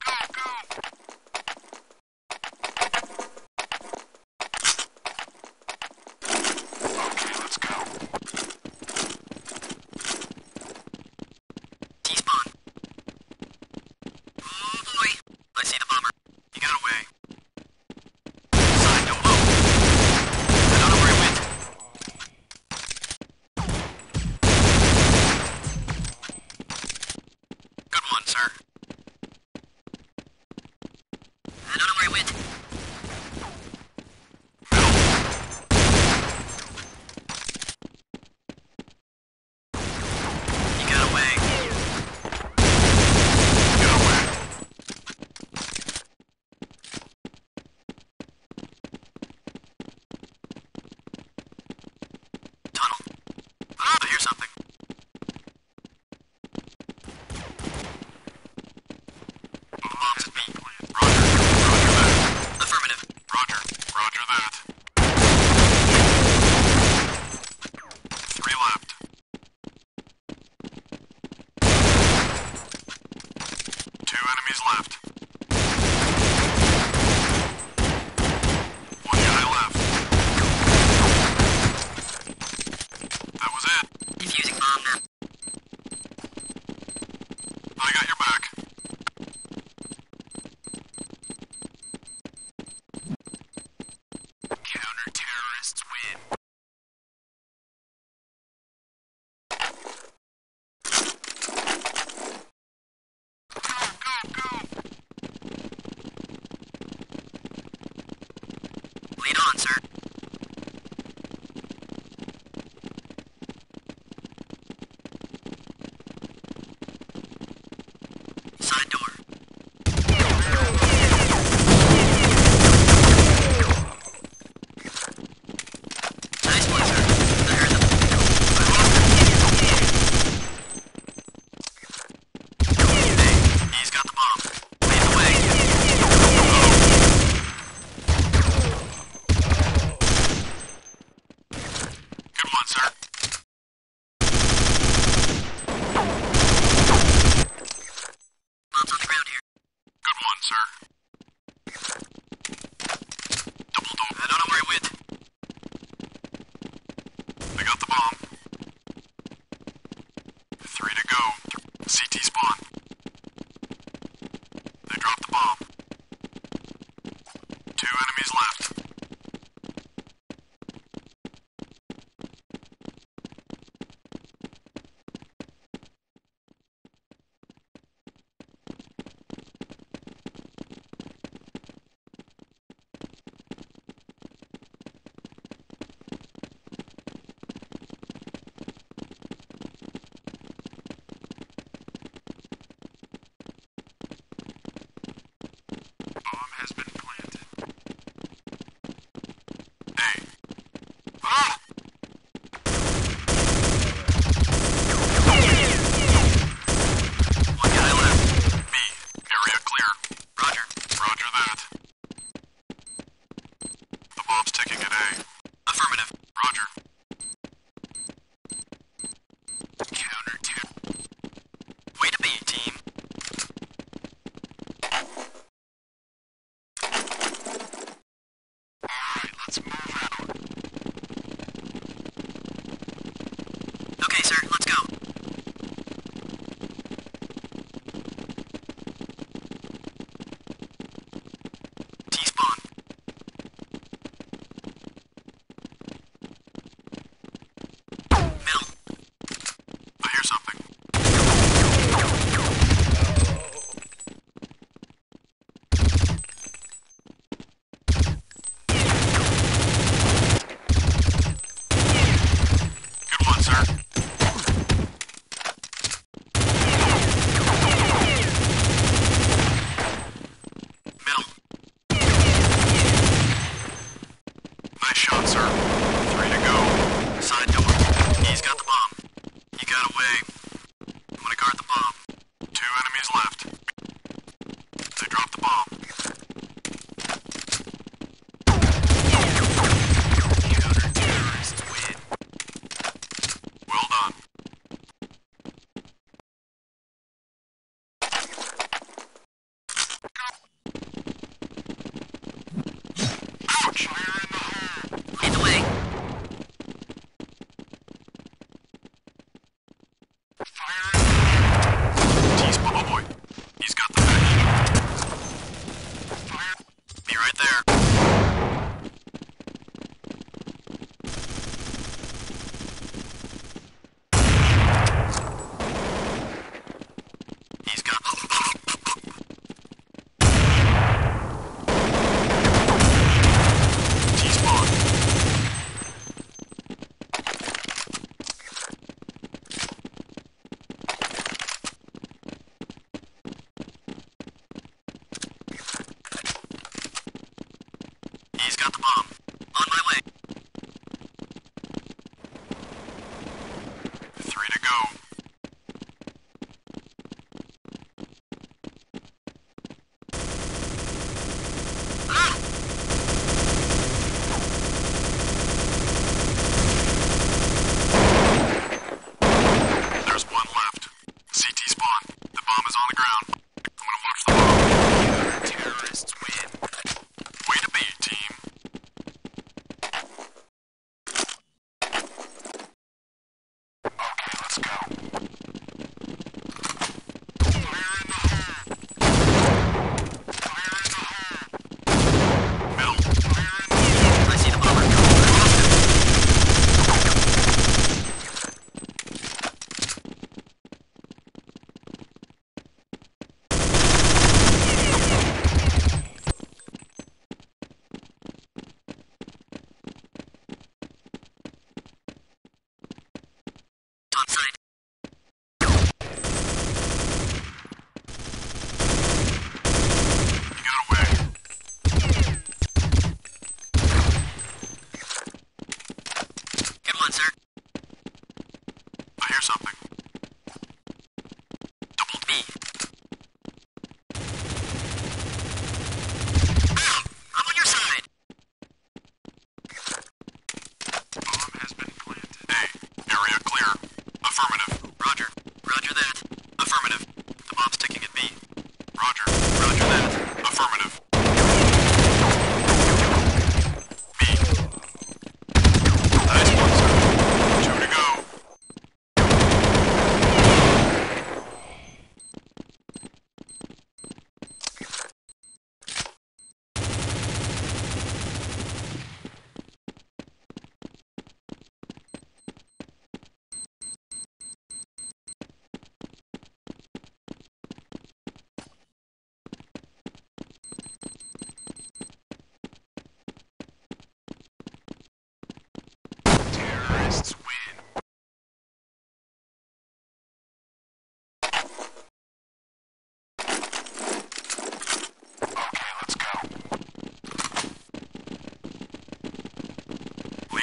God. Lead on,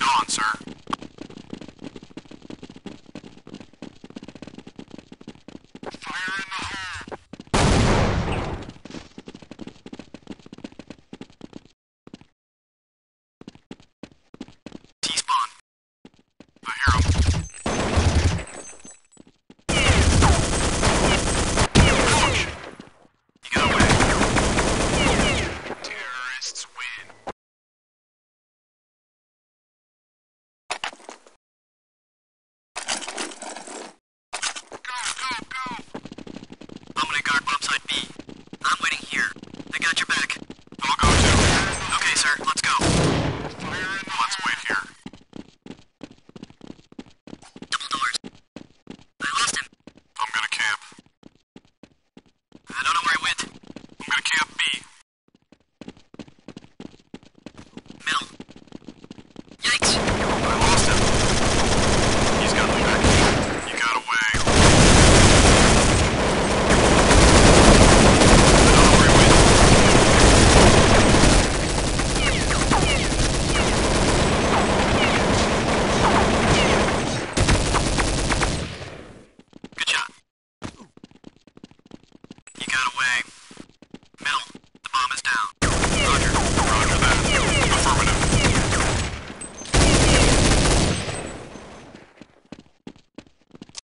Lead on, sir.